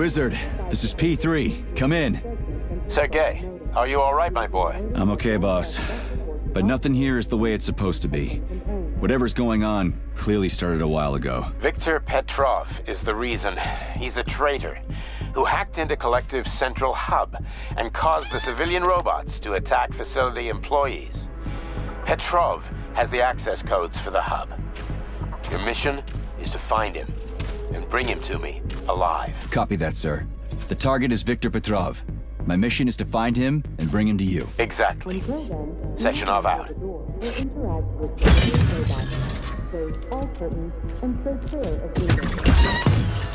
Wizard, this is P3. Come in. Sergey, are you alright, my boy? I'm okay, boss. But nothing here is the way it's supposed to be. Whatever's going on clearly started a while ago. Viktor Petrov is the reason. He's a traitor who hacked into Collective's central hub and caused the civilian robots to attack facility employees. Petrov has the access codes for the hub. Your mission is to find him and bring him to me alive. Copy that, sir. The target is Viktor Petrov. My mission is to find him and bring him to you. Exactly. Until then, Sechenov out. the door will interact with the robots. Close all curtains and stay clear of windows.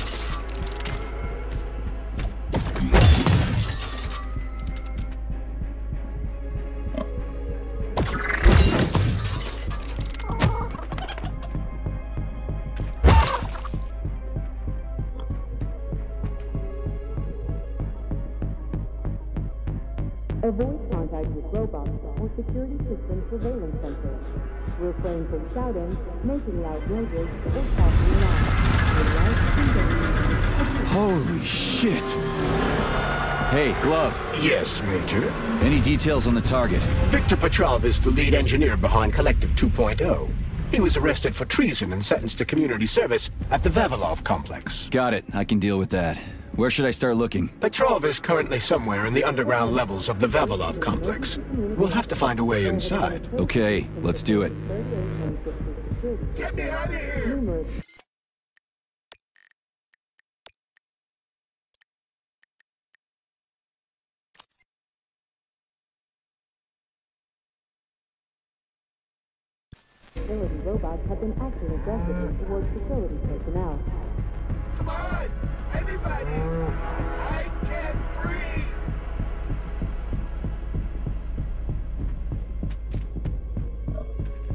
Avoid contact with robots or security system surveillance centers. Refrain from shouting, making loud noises, or talking loud. Holy shit! Hey, Glove. Yes, Major. Any details on the target? Viktor Petrov is the lead engineer behind Collective 2.0. He was arrested for treason and sentenced to community service at the Vavilov complex. Got it. I can deal with that. Where should I start looking? Petrov is currently somewhere in the underground levels of the Vavilov complex. We'll have to find a way inside. Okay, let's do it. Get me out of here! Facility robots have been acting aggressively towards facility personnel. Come! I can't breathe!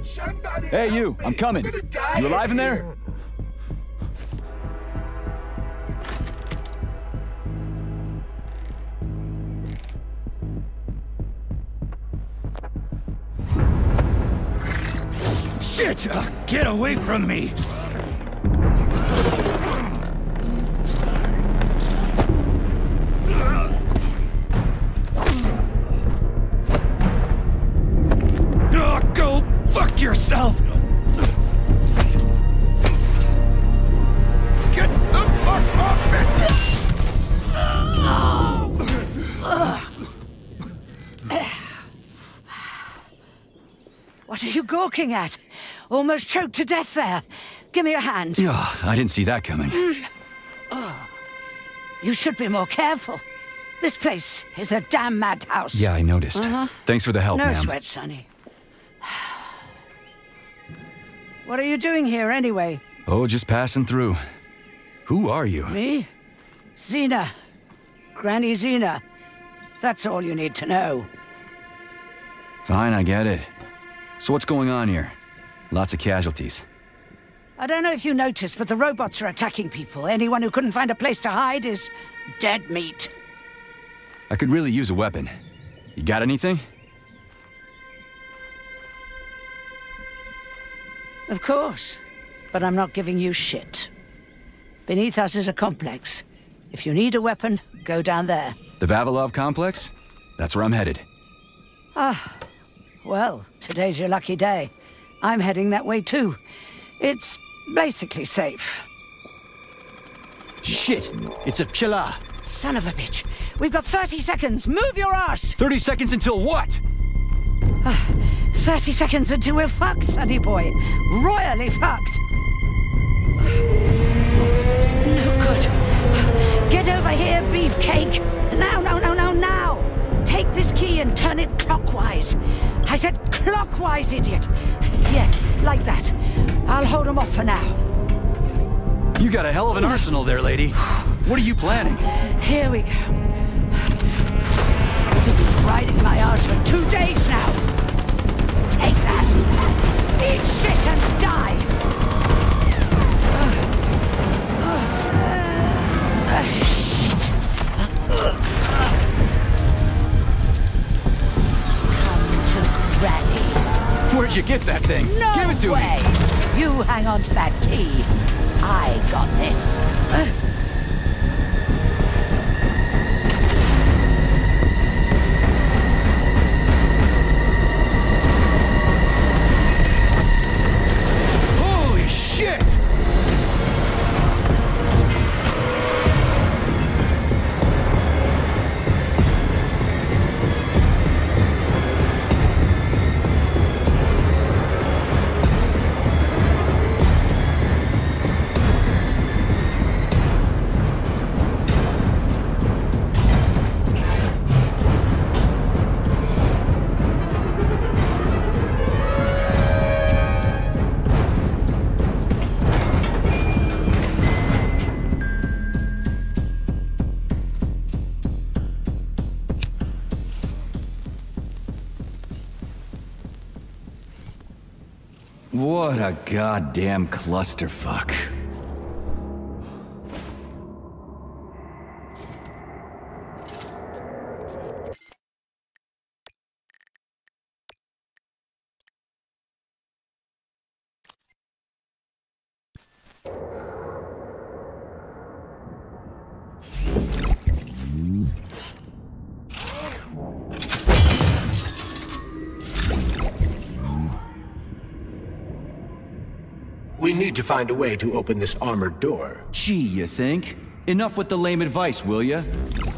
Somebody! Hey, you! me. I'm coming. gonna die You alive in there? Shit! Uh, get away from me! Fuck yourself! Get the fuck off me! What are you gawking at? Almost choked to death there. Give me a hand. Oh, I didn't see that coming. Oh. You should be more careful. This place is a damn madhouse. Yeah, I noticed. Uh-huh. Thanks for the help, No ma'am. sweat, Sonny. What are you doing here anyway? Oh, just passing through. Who are you? Me? Zina. Granny Zina. That's all you need to know. Fine, I get it. So what's going on here? Lots of casualties. I don't know if you noticed, but the robots are attacking people. Anyone who couldn't find a place to hide is dead meat. I could really use a weapon. You got anything? Of course. But I'm not giving you shit. Beneath us is a complex. If you need a weapon, go down there. The Vavilov complex? That's where I'm headed. Ah. Well, today's your lucky day. I'm heading that way too. It's basically safe. Shit! It's a Pchela! Son of a bitch. We've got 30 seconds. Move your ass! 30 seconds until what? 30 seconds until we're fucked, sonny boy. Royally fucked. No good. Get over here, beefcake. Now, no, no, no, now. Take this key and turn it clockwise. I said clockwise, idiot. Yeah, like that. I'll hold them off for now. You got a hell of an arsenal there, lady. What are you planning? Here we go. You've been riding my ass for two days now. Eat shit and die. Come to Granny. Where'd you get that thing? No Give it to way. me. You hang on to that key. I got this. A goddamn clusterfuck. We need to find a way to open this armored door. Gee, you think? Enough with the lame advice, will ya?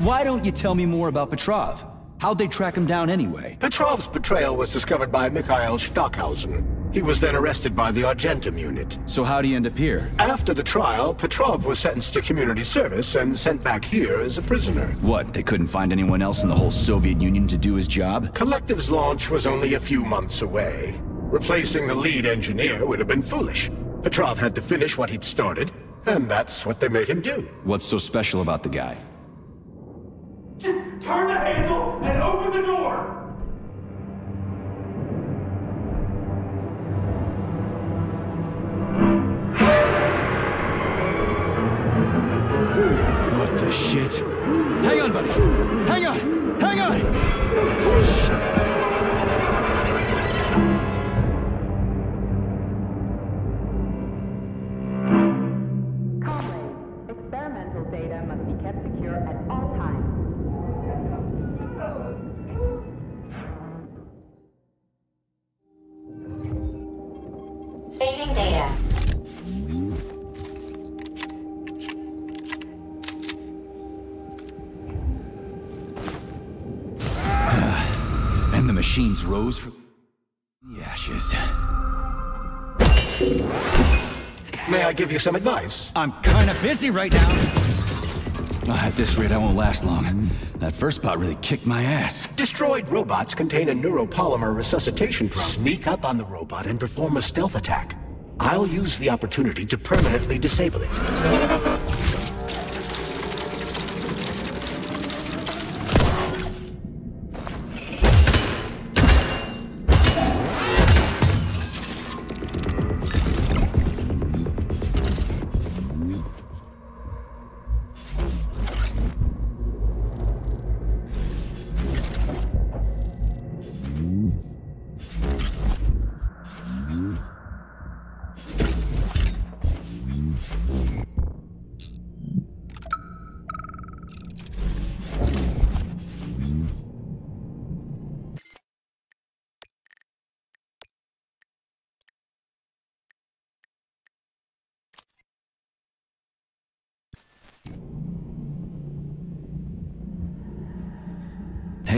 Why don't you tell me more about Petrov? How'd they track him down anyway? Petrov's betrayal was discovered by Mikhail Stockhausen. He was then arrested by the Argentum unit. So how'd he end up here? After the trial, Petrov was sentenced to community service and sent back here as a prisoner. What, they couldn't find anyone else in the whole Soviet Union to do his job? Collective's launch was only a few months away. Replacing the lead engineer would have been foolish. Petrov had to finish what he'd started, and that's what they made him do. What's so special about the guy? Just turn the handle and open the door! What the shit? Hang on, buddy! Hang on! Hang on! Comrades, Saving data. And the machines rose from the ashes. May I give you some advice? I'm kinda busy right now. At this rate, I won't last long. That first bot really kicked my ass. Destroyed robots contain a neuropolymer resuscitation drug. Sneak up on the robot and perform a stealth attack. I'll use the opportunity to permanently disable it.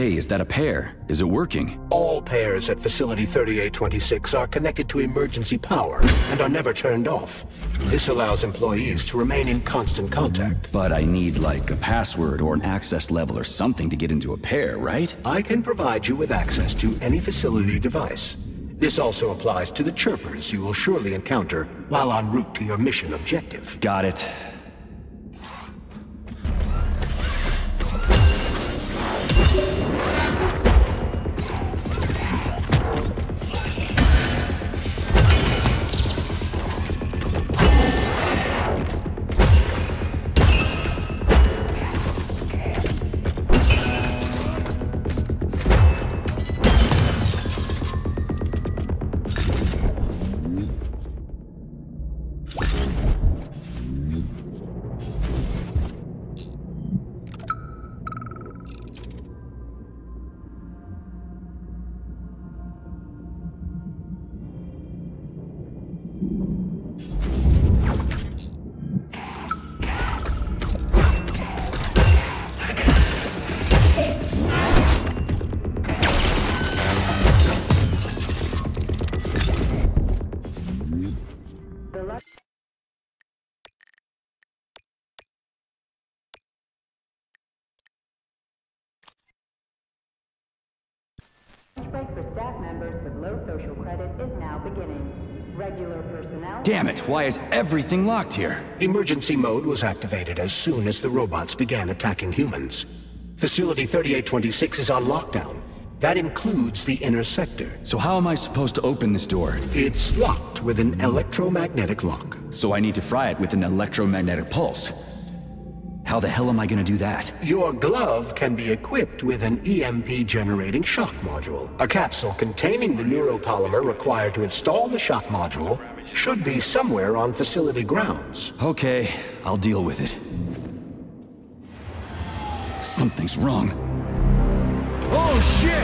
Hey, is that a pair? Is it working? All pairs at Facility 3826 are connected to emergency power and are never turned off. This allows employees to remain in constant contact. But I need, like, a password or an access level or something to get into a pair, right? I can provide you with access to any facility device. This also applies to the chirpers you will surely encounter while en route to your mission objective. Got it. Break for staff members with low social credit is now beginning. Regular personnel... Damn it, why is everything locked here? Emergency mode was activated as soon as the robots began attacking humans. Facility 3826 is on lockdown. That includes the inner sector. So how am I supposed to open this door? It's locked with an electromagnetic lock. So I need to fry it with an electromagnetic pulse. How the hell am I gonna do that? Your glove can be equipped with an EMP generating shock module. A capsule containing the neuropolymer required to install the shock module should be somewhere on facility grounds. Okay, I'll deal with it. Something's wrong. Oh shit!